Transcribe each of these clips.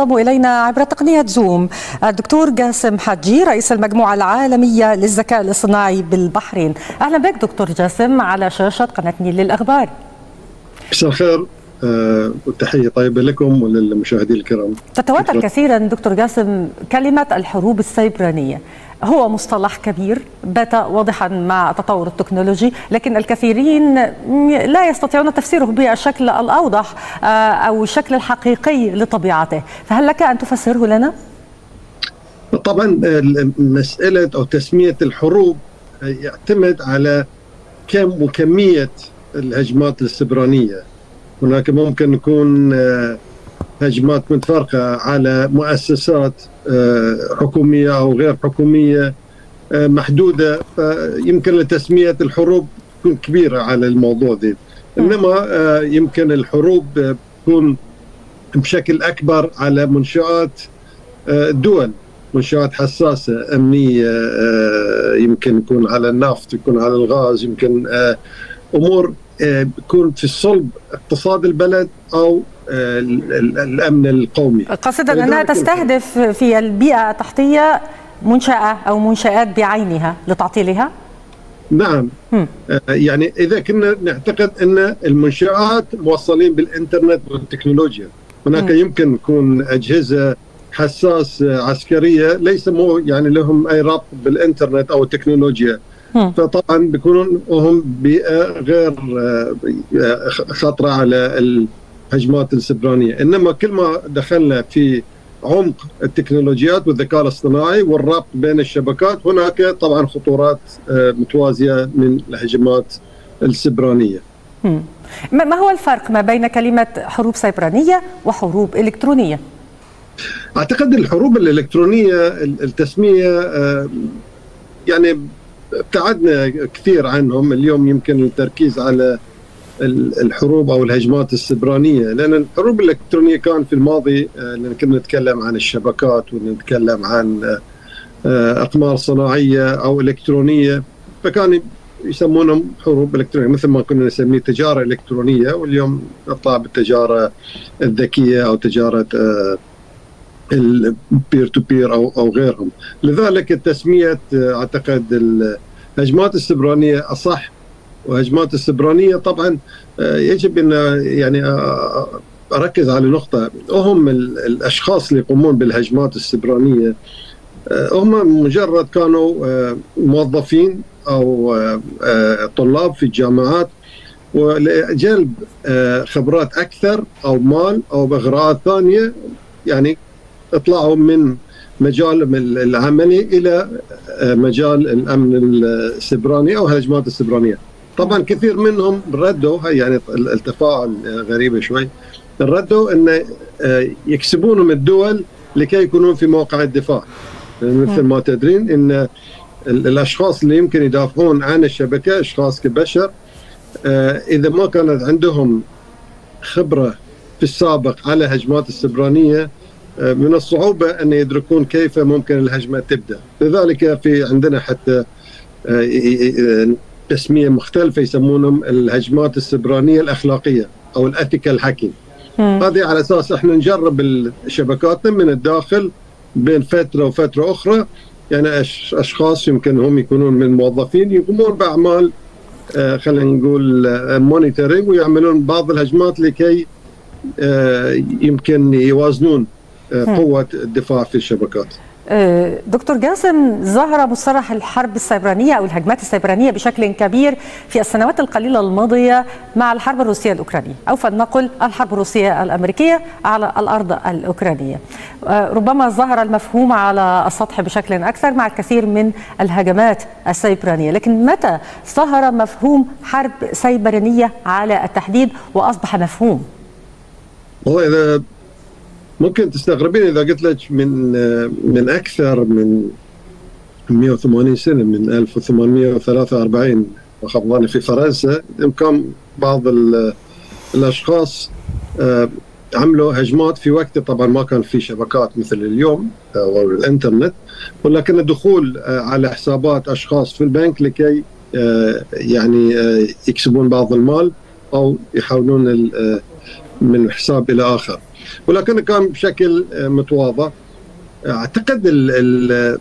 انضم إلينا عبر تقنية زوم الدكتور جاسم حجي رئيس المجموعة العالمية للذكاء الاصطناعي بالبحرين. أهلا بك دكتور جاسم على شاشة قناة نيل للأخبار. مساء الخير أه وتحيه طيبة لكم وللمشاهدين الكرام. تتواتر كثيرا دكتور جاسم كلمة الحروب السيبرانية. هو مصطلح كبير بات واضحا مع التطور التكنولوجي لكن الكثيرين لا يستطيعون تفسيره بالشكل الأوضح أو الشكل الحقيقي لطبيعته فهل لك أن تفسره لنا؟ طبعا مسألة أو تسمية الحروب يعتمد على كم وكمية الهجمات السبرانية هناك ممكن يكون هجمات متفرقة على مؤسسات حكومية أو غير حكومية محدودة فيمكن تسمية الحروب تكون كبيرة على الموضوع ذي. إنما يمكن الحروب تكون بشكل أكبر على منشآت دول منشآت حساسة أمنية يمكن يكون على النفط يكون على الغاز يمكن أمور يكون في صلب اقتصاد البلد أو الأمن القومي قصدا أنها تستهدف في البيئة التحتية منشآة أو منشآت بعينها لتعطيلها نعم م. يعني إذا كنا نعتقد أن المنشآت موصلين بالإنترنت والتكنولوجيا هناك م. يمكن يكون أجهزة حساس عسكرية ليس مو يعني لهم أي ربط بالإنترنت أو التكنولوجيا. فطبعا بيكونون وهم بيئة غير خطرة على الهجمات السبرانية، إنما كل ما دخلنا في عمق التكنولوجيات والذكاء الاصطناعي والربط بين الشبكات هناك طبعا خطورات متوازية من الهجمات السبرانية. ما هو الفرق ما بين كلمة حروب سيبرانية وحروب إلكترونية؟ أعتقد الحروب الإلكترونية التسمية يعني ابتعدنا كثير عنهم اليوم يمكن التركيز على الحروب أو الهجمات السبرانية لأن الحروب الإلكترونية كان في الماضي لأن كنا نتكلم عن الشبكات ونتكلم عن أقمار صناعية أو إلكترونية فكان يسمونهم حروب إلكترونية مثل ما كنا نسميه تجارة إلكترونية واليوم نطلع بالتجارة الذكية أو تجارة ال peer to peer أو أو غيرهم. لذلك التسمية أعتقد الهجمات السبرانية أصح وهجمات السبرانية طبعا يجب إن يعني أركز على نقطة هم الأشخاص اللي يقومون بالهجمات السبرانية هم مجرد كانوا موظفين أو طلاب في الجامعات ولجلب خبرات أكثر أو مال أو باغراءات ثانية يعني اطلعوا من مجال العملي إلى مجال الأمن السبراني أو الهجمات السبرانية. طبعا كثير منهم ردوا يعني التفاعل غريبة شوي ردوا إن يكسبونهم الدول لكي يكونون في موقع الدفاع. مثل ما تدرين إن الأشخاص اللي يمكن يدافعون عن الشبكة أشخاص كبشر إذا ما كانت عندهم خبرة في السابق على هجمات السبرانية من الصعوبة أن يدركون كيف ممكن الهجمة تبدأ. لذلك في عندنا حتى تسمية مختلفة يسمونهم الهجمات السبرانية الأخلاقية أو ال ethical hacking هذه على أساس إحنا نجرب شبكاتنا من الداخل بين فترة وفترة أخرى. يعني أشخاص يمكن هم يكونون من الموظفين يقومون بأعمال خلينا نقول monitoring ويعملون بعض الهجمات لكي يمكن يوازنون قوة الدفاع في الشبكات. دكتور جاسم ظهر مصطلح الحرب السيبرانية أو الهجمات السيبرانية بشكل كبير في السنوات القليلة الماضية مع الحرب الروسية الأوكرانية أو فلنقل الحرب الروسية الأمريكية على الأرض الأوكرانية ربما ظهر المفهوم على السطح بشكل أكثر مع الكثير من الهجمات السيبرانية لكن متى ظهر مفهوم حرب سيبرانية على التحديد وأصبح مفهوم؟ والله إذا ممكن تستغربين إذا قلت لك من من أكثر من 180 سنة من 1843 وخفضاني في فرنسا كان بعض الأشخاص عملوا هجمات في وقت طبعا ما كان في شبكات مثل اليوم أو الإنترنت ولكن الدخول على حسابات أشخاص في البنك لكي يعني يكسبون بعض المال أو يحولون من حساب إلى آخر. ولكن كان بشكل متواضع. أعتقد ال ال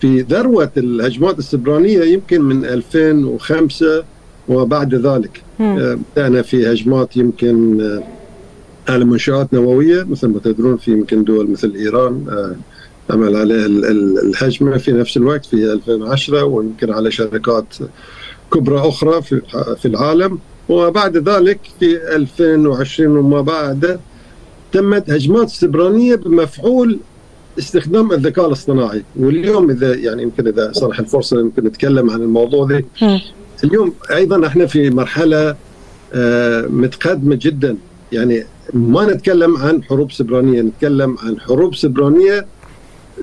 في ذروة الهجمات السبرانية يمكن من 2005 وبعد ذلك. بدأنا في هجمات يمكن على منشآت نووية مثل ما تدرون في يمكن دول مثل إيران عمل عليه الهجمة في نفس الوقت في 2010 ويمكن على شركات كبرى أخرى في في العالم. وبعد ذلك في 2020 وما بعد تمت هجمات استبرانية بمفعول استخدام الذكاء الاصطناعي. واليوم إذا يعني يمكن إذا صرح الفرصة يمكن نتكلم عن الموضوع ذي. اليوم أيضا إحنا في مرحلة متقدمة جدا. يعني ما نتكلم عن حروب سبرانيه نتكلم عن حروب سبرانيه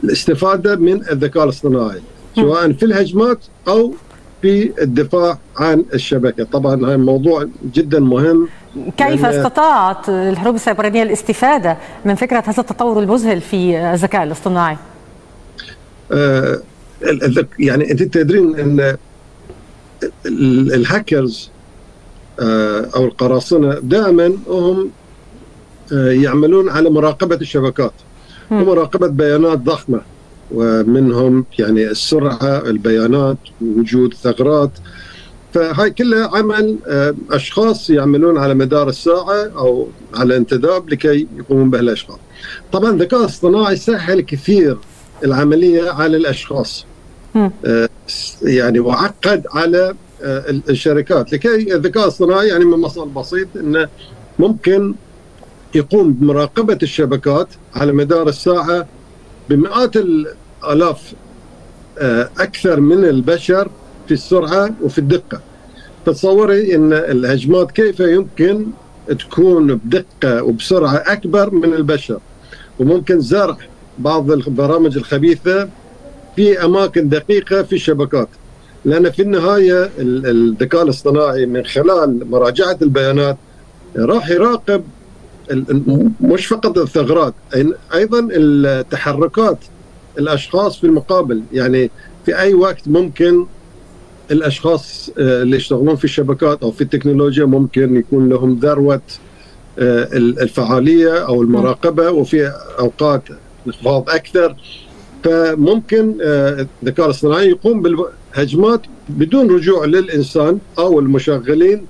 الاستفادة من الذكاء الاصطناعي سواء في الهجمات أو في الدفاع عن الشبكة. طبعا هذا الموضوع جدا مهم. كيف استطاعت الحروب السيبرانية الاستفادة من فكرة هذا التطور المذهل في الذكاء الاصطناعي؟ آه يعني أنت تدرين إن الهاكرز آه أو القراصنة دائما هم آه يعملون على مراقبة الشبكات. ومراقبة بيانات ضخمة. ومنهم يعني السرعة البيانات وجود ثغرات فهاي كلها عمل أشخاص يعملون على مدار الساعة أو على انتداب لكي يقومون بهالاشغال. طبعا الذكاء الاصطناعي سهل كثير العملية على الأشخاص. يعني وعقد على الشركات لكي الذكاء الاصطناعي يعني من مثال بسيط إنه ممكن يقوم بمراقبة الشبكات على مدار الساعة بمئات الالاف أكثر من البشر في السرعة وفي الدقة. تصوري إن الهجمات كيف يمكن تكون بدقة وبسرعة أكبر من البشر وممكن زرع بعض البرامج الخبيثة في أماكن دقيقة في الشبكات. لأن في النهاية الذكاء الاصطناعي من خلال مراجعة البيانات راح يراقب مش فقط الثغرات أيضا التحركات الأشخاص في المقابل يعني في أي وقت ممكن الأشخاص اللي يشتغلون في الشبكات أو في التكنولوجيا ممكن يكون لهم ذروة الفعالية أو المراقبة وفي أوقات انخفاض أكثر فممكن الذكاء الاصطناعي يقوم بالهجمات بدون رجوع للإنسان أو المشغلين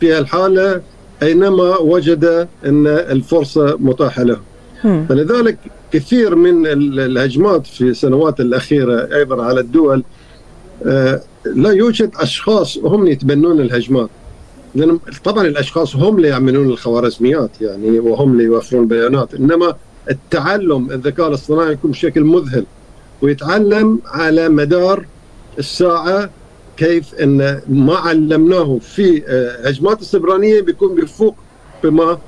في الحاله أينما وجد أن الفرصة متاحة له. فلذلك كثير من الهجمات في السنوات الأخيرة أيضا على الدول لا يوجد أشخاص هم يتبنون الهجمات. لأن طبعا الأشخاص هم اللي يعملون الخوارزميات يعني وهم اللي يوفرون بيانات. إنما التعلم الذكاء الاصطناعي يكون بشكل مذهل ويتعلم على مدار الساعة كيف إن ما علمناه في هجمات السبرانية بيكون بيفوق بما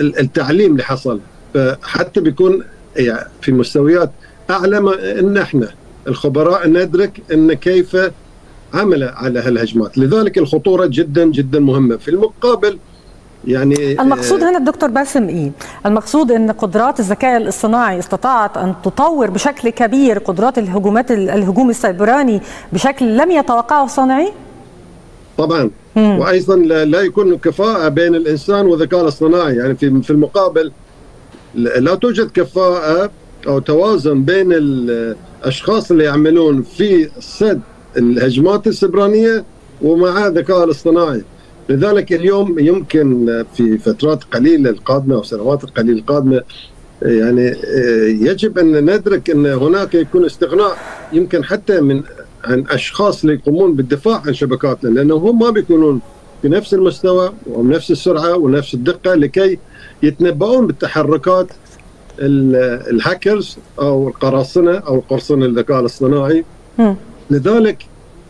التعليم اللي حصل. فحتى بيكون يعني في مستويات أعلى ما إن إحنا الخبراء ندرك إن كيف عمل على هالهجمات لذلك الخطورة جدا جدا مهمة في المقابل يعني المقصود هنا الدكتور باسم إيه؟ المقصود إن قدرات الذكاء الاصطناعي استطاعت أن تطور بشكل كبير قدرات الهجومات الهجوم السيبراني بشكل لم يتوقعه الصانعين؟ طبعا مم. وأيضا لا يكون كفاءة بين الإنسان والذكاء الاصطناعي يعني في في المقابل لا توجد كفاءة أو توازن بين الأشخاص اللي يعملون في صد الهجمات السبرانية ومع الذكاء الاصطناعي. لذلك اليوم يمكن في فترات قليلة القادمة أو سنوات القليلة القادمة يعني يجب أن ندرك أن هناك يكون استغناء يمكن حتى من عن أشخاص اللي يقومون بالدفاع عن شبكاتنا لأنه هم ما بيكونون في نفس المستوى ونفس السرعة ونفس الدقة لكي يتنبؤون بالتحركات الهاكرز أو القراصنة أو قرصنة الذكاء الاصطناعي. لذلك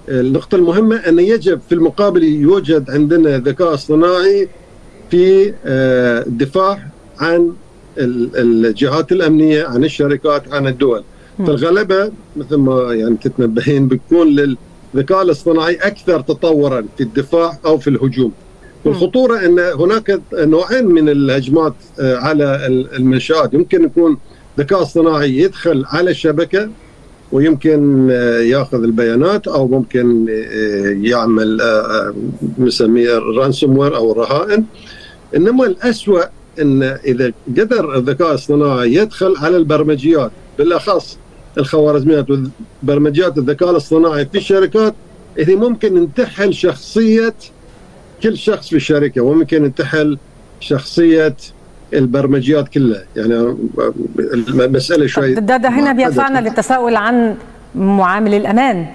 النقطة المهمة أن يجب في المقابل يوجد عندنا ذكاء اصطناعي في الدفاع عن الجهات الأمنية عن الشركات عن الدول. فالغلبة مثل ما يعني تتنبهين بتكون للذكاء الاصطناعي أكثر تطورا في الدفاع أو في الهجوم. والخطورة أن هناك نوعين من الهجمات على المنشآت يمكن يكون ذكاء اصطناعي يدخل على الشبكة ويمكن ياخذ البيانات أو ممكن يعمل نسميه الرانسوم وير أو الرهائن إنما الاسوء أن إذا قدر الذكاء الاصطناعي يدخل على البرمجيات بالأخص الخوارزميات وبرمجيات الذكاء الاصطناعي في الشركات هي ممكن ننتحل شخصية كل شخص في الشركة وممكن ننتحل شخصية البرمجيات كلها. يعني المسألة شوي ده, ده هنا بيدفعنا للتساؤل عن معامل الأمان.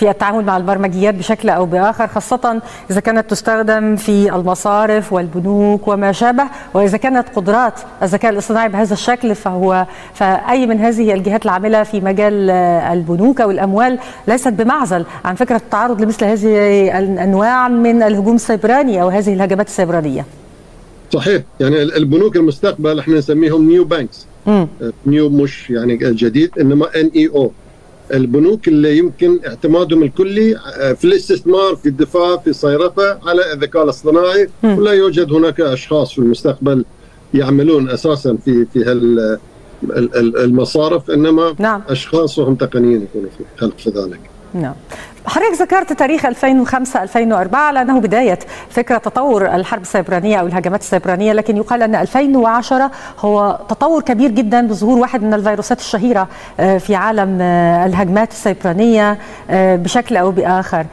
في التعامل مع البرمجيات بشكل أو بآخر خاصة إذا كانت تستخدم في المصارف والبنوك وما شابه وإذا كانت قدرات الذكاء الاصطناعي بهذا الشكل فهو فأي من هذه الجهات العاملة في مجال البنوك أو الأموال ليست بمعزل عن فكرة التعرض لمثل هذه الأنواع من الهجوم السيبراني أو هذه الهجمات السيبرانية. صحيح. يعني البنوك المستقبل إحنا نسميهم neo banks نيو مش يعني جديد إنما ان اي أو البنوك اللي يمكن اعتمادهم الكلي في الاستثمار في الدفاع في الصيرفه على الذكاء الاصطناعي ولا يوجد هناك أشخاص في المستقبل يعملون أساسا في في هال المصارف إنما نعم. أشخاص وهم تقنيين يكونوا في خلق في ذلك. نعم. حضرتك ذكرت تاريخ 2005 2004 على أنه بداية فكرة تطور الحرب السيبرانية أو الهجمات السيبرانية لكن يقال أن 2010 هو تطور كبير جدا بظهور واحد من الفيروسات الشهيرة في عالم الهجمات السيبرانية بشكل أو بآخر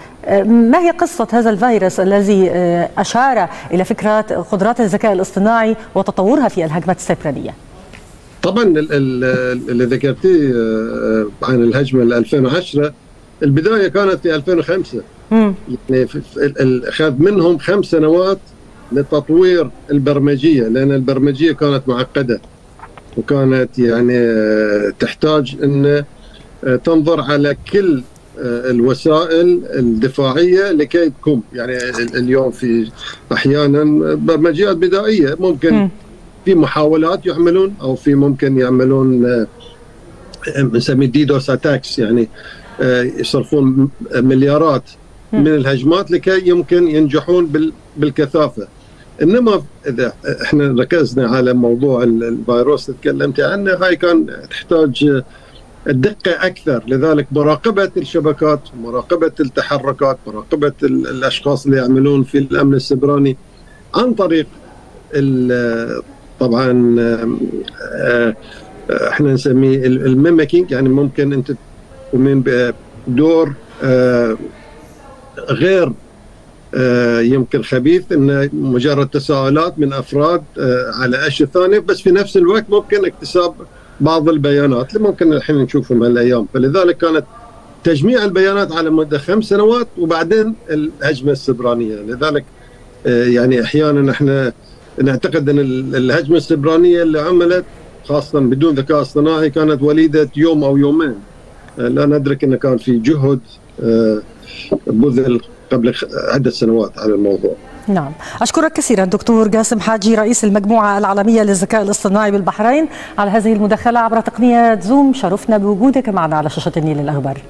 ما هي قصة هذا الفيروس الذي أشار إلى فكرة قدرات الذكاء الاصطناعي وتطورها في الهجمات السيبرانية؟ طبعا اللي ذكرتيه عن الهجمة 2010 البداية كانت في 2005 مم. يعني اخذ منهم خمس سنوات لتطوير البرمجية لأن البرمجية كانت معقدة. وكانت يعني تحتاج إن تنظر على كل الوسائل الدفاعية لكي تقوم. يعني اليوم في أحيانا برمجيات بدائية. ممكن م. في محاولات يعملون أو في ممكن يعملون نسميه ديدوس اتاكس. يعني يصرفون مليارات من الهجمات لكي يمكن ينجحون بالكثافة. إنما إذا إحنا ركزنا على موضوع الفيروس اللي تكلمت عنه هاي كان تحتاج الدقة أكثر. لذلك مراقبة الشبكات مراقبة التحركات مراقبة الأشخاص اللي يعملون في الأمن السبراني عن طريق طبعا إحنا نسميه الميميكينج يعني ممكن أنت تقومين بدور غير يمكن خبيث انه مجرد تساؤلات من أفراد على أشياء ثانية بس في نفس الوقت ممكن اكتساب بعض البيانات اللي ممكن الحين نشوفهم هالأيام. فلذلك كانت تجميع البيانات على مدة خمس سنوات وبعدين الهجمة السبرانية. لذلك يعني أحيانا إحنا نعتقد إن الهجمة السبرانية اللي عملت خاصه بدون ذكاء اصطناعي كانت وليدة يوم أو يومين. لا ندرك انه كان في جهد بذل قبل عدة سنوات على الموضوع. نعم. أشكرك كثيرا دكتور جاسم حاجي رئيس المجموعة العالمية للذكاء الاصطناعي بالبحرين على هذه المداخلة عبر تقنية زوم شرفنا بوجودك معنا على شاشة النيل الأخبار.